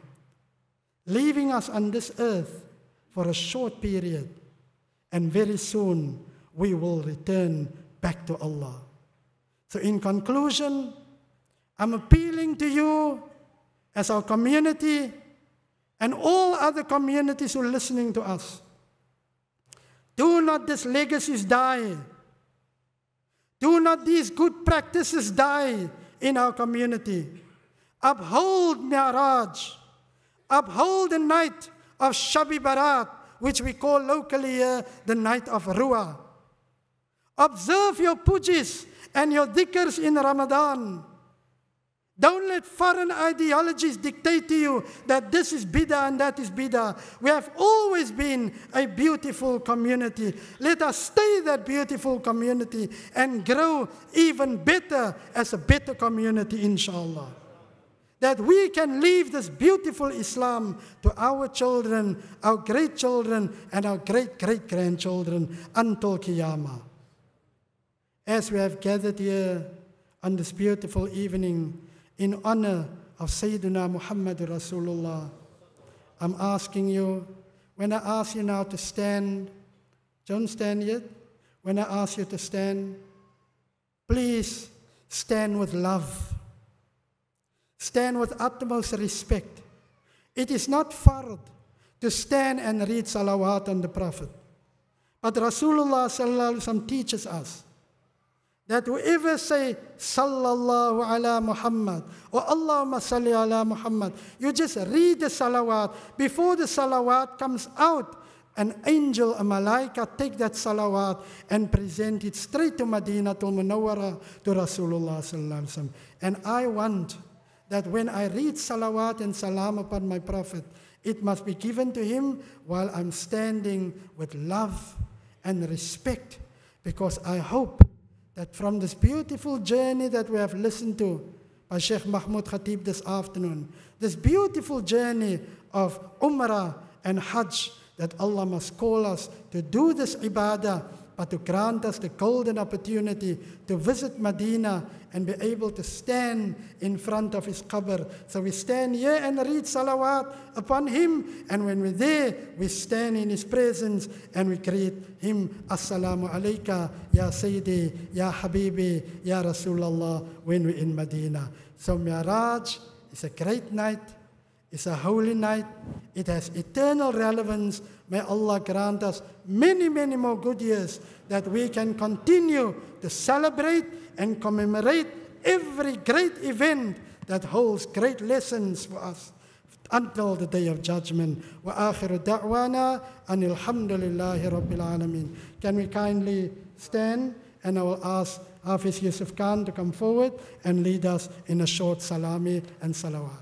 leaving us on this earth for a short period and very soon we will return back to Allah. So, in conclusion, I'm appealing to you as our community and all other communities who are listening to us. Do not these legacies die. Do not these good practices die in our community. Uphold Mi'raj. Uphold the night of Shabi Barat which we call locally here the night of Ruah. Observe your pujis and your dhikrs in Ramadan. Don't let foreign ideologies dictate to you that this is bidah and that is bidah. We have always been a beautiful community. Let us stay that beautiful community and grow even better as a better community, inshallah that we can leave this beautiful Islam to our children, our great children, and our great great grandchildren until Qiyamah. As we have gathered here on this beautiful evening in honor of Sayyidina Muhammad Rasulullah, I'm asking you, when I ask you now to stand, don't stand yet. When I ask you to stand, please stand with love stand with utmost respect. It is not fard to stand and read salawat on the Prophet. But Rasulullah teaches us that whoever say sallallahu ala Muhammad or Allahumma salli ala Muhammad, you just read the salawat. Before the salawat comes out, an angel, a malaika, take that salawat and present it straight to Madinatul Munawwara to Rasulullah sallallahu And I want that when I read salawat and salam upon my Prophet, it must be given to him while I'm standing with love and respect, because I hope that from this beautiful journey that we have listened to by Sheikh Mahmoud Khatib this afternoon, this beautiful journey of Umrah and Hajj, that Allah must call us to do this ibadah but to grant us the golden opportunity to visit Medina and be able to stand in front of his qabr. So we stand here and read salawat upon him, and when we're there, we stand in his presence and we greet him, Assalamu alayka, Ya Sayyidi, Ya Habibi, Ya Rasulallah, when we're in Medina. So Mi'raj is a great night. It's a holy night. It has eternal relevance. May Allah grant us many, many more good years that we can continue to celebrate and commemorate every great event that holds great lessons for us until the day of judgment. وآخر دعوانا أن الحمد لله رب العالمين. Can we kindly stand and I will ask Hafiz Yusuf Khan to come forward and lead us in a short salami and salawat.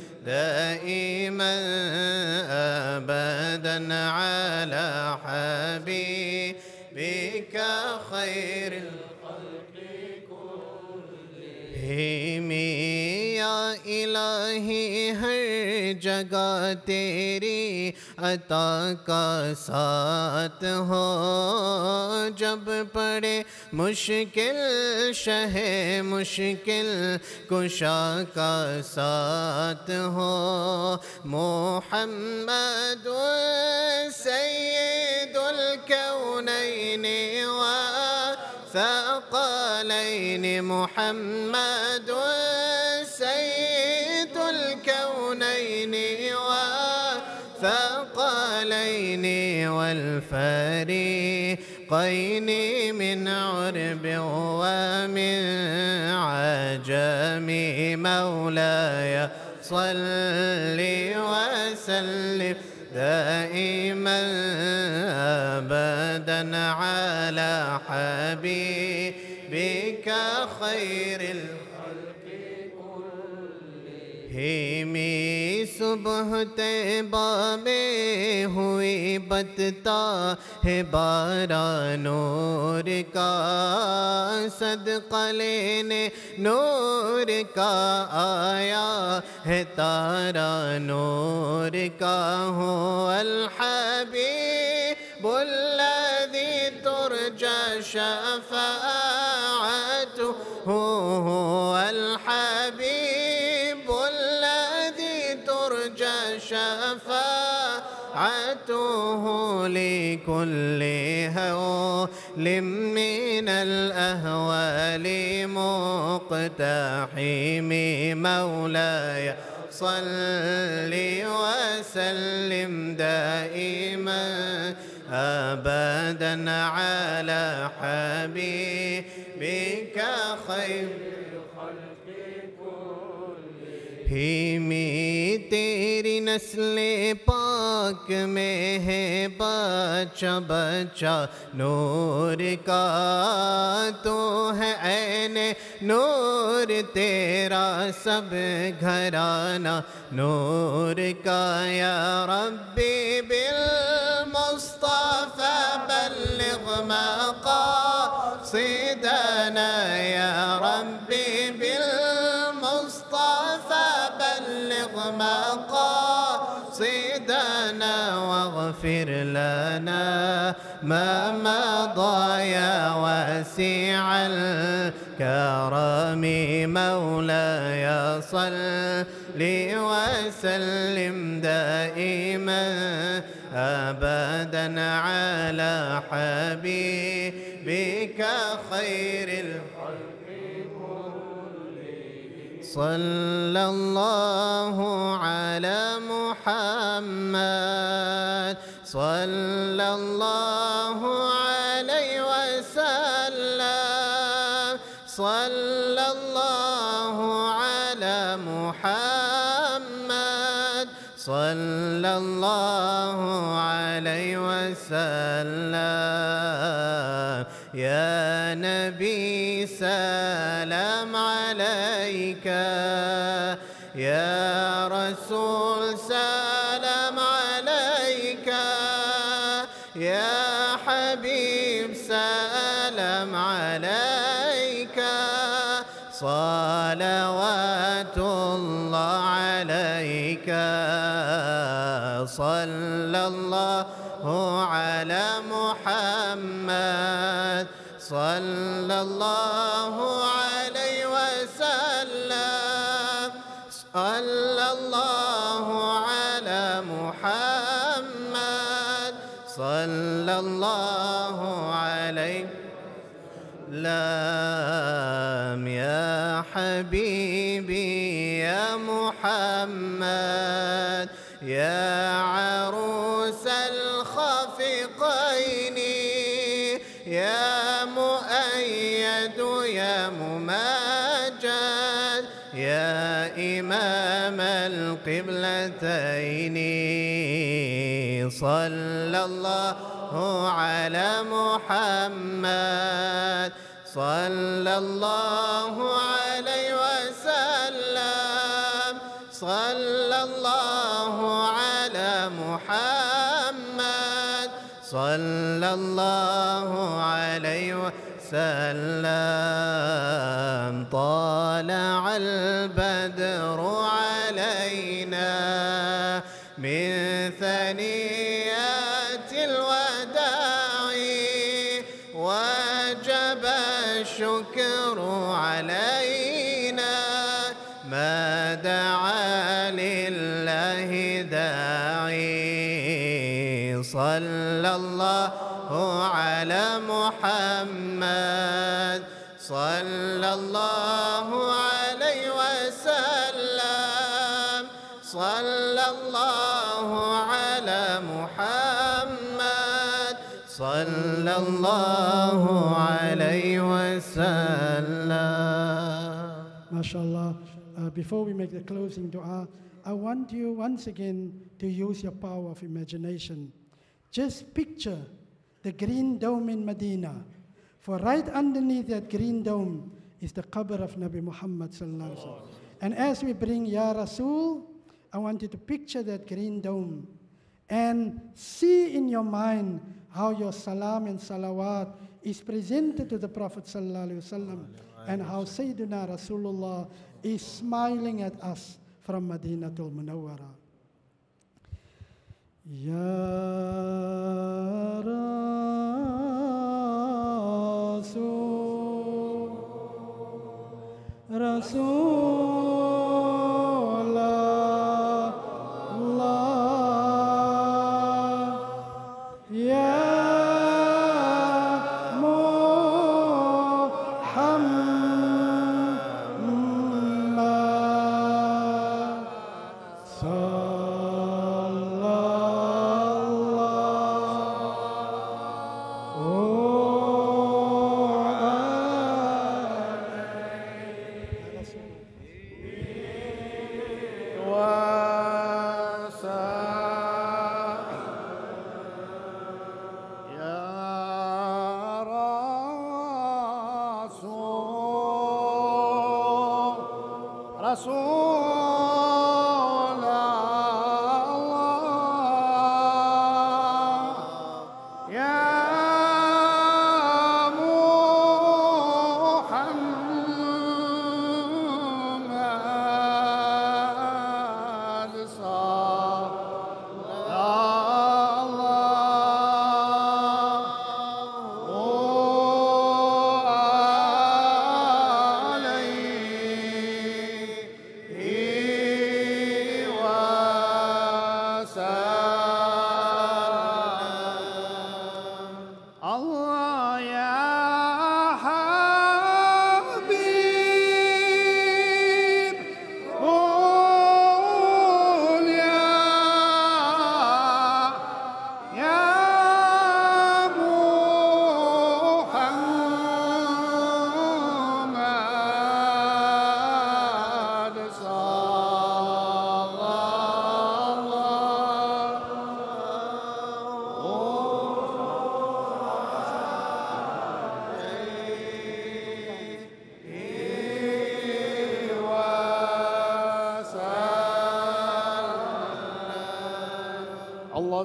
دائما ابدا على حبيبك خير میں یا الہی ہر جگہ تیری عطا کا ساتھ ہو۔ جب پڑے مشکل شہ مشکل کشا کا ساتھ ہو۔ محمد سید الکونین و ثقلين محمد سيد الكونين وثقلين والفريقين من عرب ومن عجم مولاي صل وسلم دائما ابدا على حبيبك خير الخلق. ہے میں صبح تیبہ میں ہوئے بتتا ہے بارہ نور کا صدقہ لینے، نور کا آیا ہے تارا، نور کا ہو الحبیب الذی ترجہ شفاہ لكل هول من الأهوال مقتحم مولاي. صل وسلم دائما ابدا على حبيبك خير. हिमी तेरी नस्ल पाक में है बच्चा बच्चा नूर का तो है ऐन नूर तेरा सब घराना नूर का या रब्बी बिल मुस्तफ़ा बल्लिग मक़ासिदना या रब्बी bill مقاصدنا واغفر لنا ما مضى يا واسع الكرم. مولاي صل وسلم دائما أبدا على حبيبك خير الخلق. صلى الله على محمد. صلى الله عليه وسلم. صلى الله على محمد صلى الله عليه وسلم يا نبي سلام عليك. يا رسول سلام عليك. يا حبيب سلام عليك. صلوات الله عليك. صلى الله على محمد. صلى الله صلى الله عليه لام يا حبيبي يا محمد يا عروس الخفقين يا مؤيد يا ممجد يا إمام القبلتين. صلى الله على محمد صلى الله عليه وسلم. صلى الله على محمد صلى الله عليه وسلم. طالع البدر الله على محمد صلى الله عليه وسلم صلى الله على محمد صلى الله عليه وسلم MashaAllah. Uh, before we make the closing dua, I want you once again to use your power of imagination. Just picture the green dome in Medina. For right underneath that green dome is the qabr of Nabi Muhammad. sallallahu alaihi wasallam. And as we bring Ya Rasul, I want you to picture that green dome and see in your mind how your salam and salawat is presented to the Prophet sallallahu alaihi wasallam and how Sayyidina Rasulullah is smiling at us from Madinatul Munawwara. Ya Rasul Rasulullah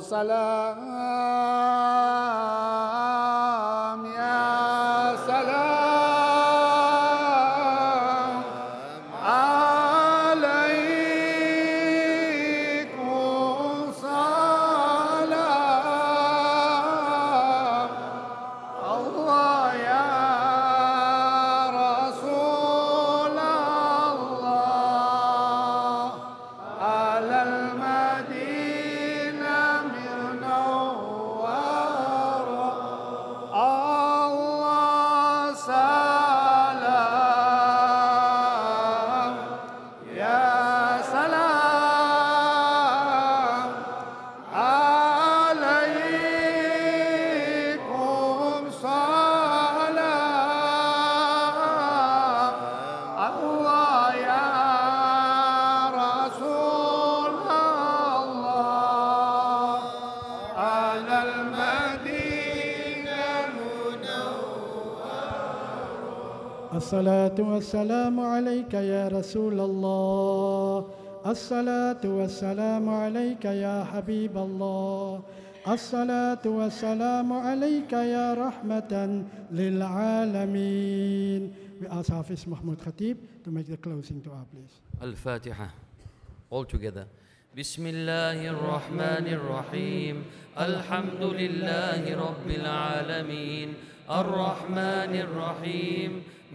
الله الصلاة والسلام عليك يا رسول الله. الصلاة والسلام عليك يا حبيب الله. الصلاة والسلام عليك يا رحمة للعالمين. We ask Hafiz Mahmoud to make the closing dua please. الفاتحة all together. بسم الله الرحمن الرحيم الحمد لله رب العالمين الرحمن الرحيم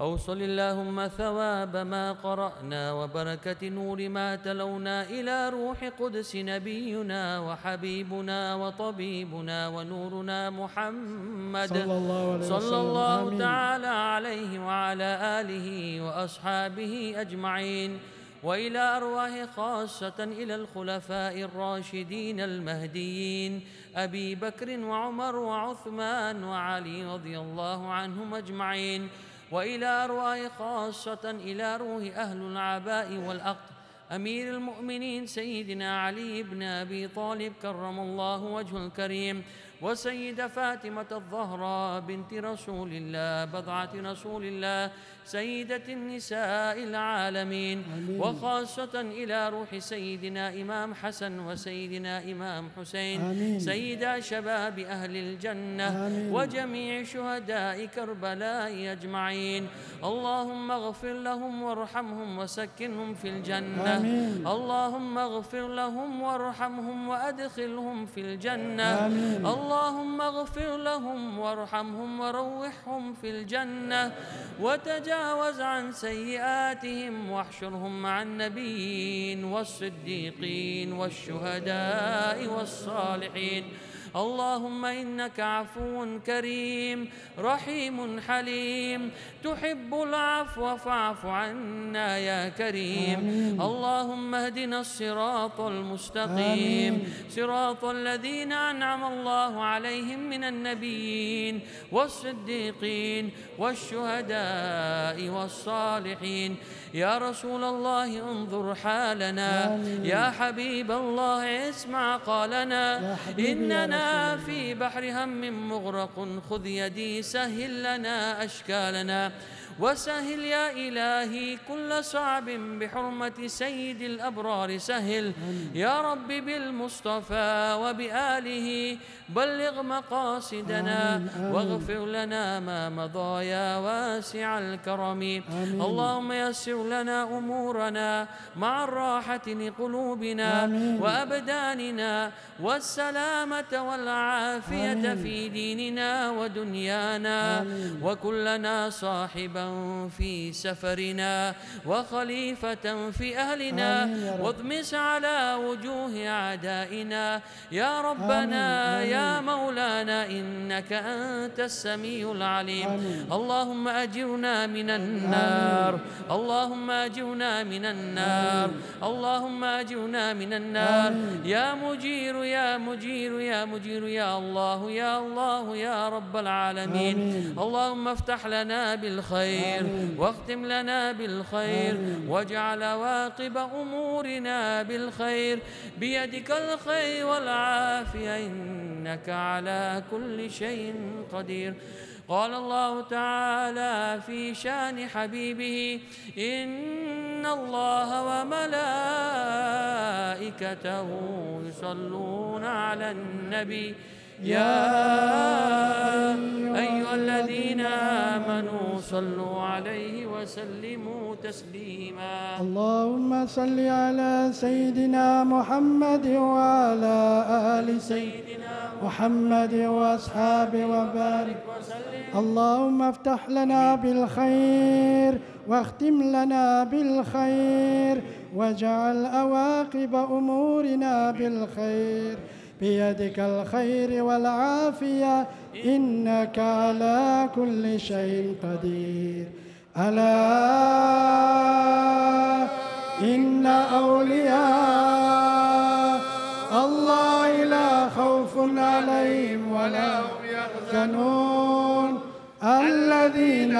أوصل اللهم ثواب ما قرأنا وبركة نور ما تلونا إلى روح قدس نبينا وحبيبنا وطبيبنا ونورنا محمد صلى الله عليه صلى وسلم. الله آمين. تعالى عليه وعلى آله وأصحابه أجمعين وإلى أرواح خاصة إلى الخلفاء الراشدين المهديين أبي بكر وعمر وعثمان وعلي رضي الله عنهم أجمعين وإلى أرواح خاصة إلى روح أهل العباء والأقد أمير المؤمنين سيدنا علي بن أبي طالب كرم الله وجه الكريم وسيدة فاطمة الزهراء بنت رسول الله بضعة رسول الله سيدة النساء العالمين وخاصة إلى روح سيدنا إمام حسن وسيدنا إمام حسين آمين. سيدا شباب أهل الجنة آمين. وجميع شهداء كربلاء أجمعين اللهم اغفر لهم وارحمهم وسكنهم في الجنة آمين. اللهم اغفر لهم وارحمهم وأدخلهم في الجنة آمين. اللهم اغفر لهم وارحمهم وروحهم في الجنة وتجاوز عن سيئاتهم واحشرهم مع النبيين والصديقين والشهداء والصالحين اللهم إنك عفو كريم رحيم حليم تحب العفو فاعف عنا يا كريم. اللهم اهدنا الصراط المستقيم. آمين. صراط الذين أنعم الله عليهم من النبيين والصديقين والشهداء والصالحين. يا رسول الله انظر حالنا. يا حبيب الله اسمع قالنا. إننا في بحر هم مغرق خذ يدي سهل لنا أشكالنا. وسهل يا إلهي كل صعب بحرمة سيد الأبرار سهل. يا رب بالمصطفى وبآله بلغ مقاصدنا. واغفر لنا ما مضى يا واسع الكرم. اللهم يسر لنا أمورنا مع الراحة لقلوبنا. وأبداننا والسلامة والعافية. في ديننا ودنيانا. وكلنا صاحبا في سفرنا وخليفة في أهلنا يا. واضمس على وجوه أعدائنا يا ربنا آمين، يا آمين. مولانا إنك أنت السميع العليم. آمين. اللهم أجرنا من النار. اللهم أجرنا من النار. اللهم أجرنا من النار. آمين. يا مجير يا مجير يا مجير يا الله يا الله يا رب العالمين. آمين. اللهم افتح لنا بالخير واختم لنا بالخير واجعل عواقب أمورنا بالخير. بيدك الخير والعافية. إنك على كل شيء قدير. قال الله تعالى في شأن حبيبه إن الله وملائكته يصلون على النبي. يا أيها الذين آمنوا صلوا عليه وسلموا تسليما. اللهم صل على سيدنا محمد وعلى آل سيدنا محمد وأصحابه وبارك اللهم افتح لنا بالخير واختم لنا بالخير واجعل عواقب أمورنا بالخير. بيدك الخير والعافية إنك على كل شيء قدير. ألا إن أولياء الله لا خوف عليهم ولا هم يحزنون. الذين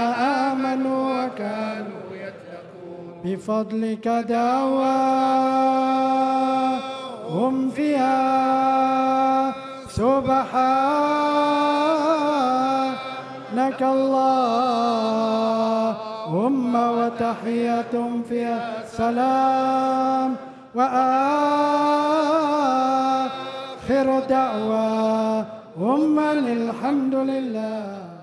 آمنوا وكانوا يتقون. بفضلك دعواهم فيها سبحانك اللهم وتحية فيها سلام وآخر دعواهم الحمد لله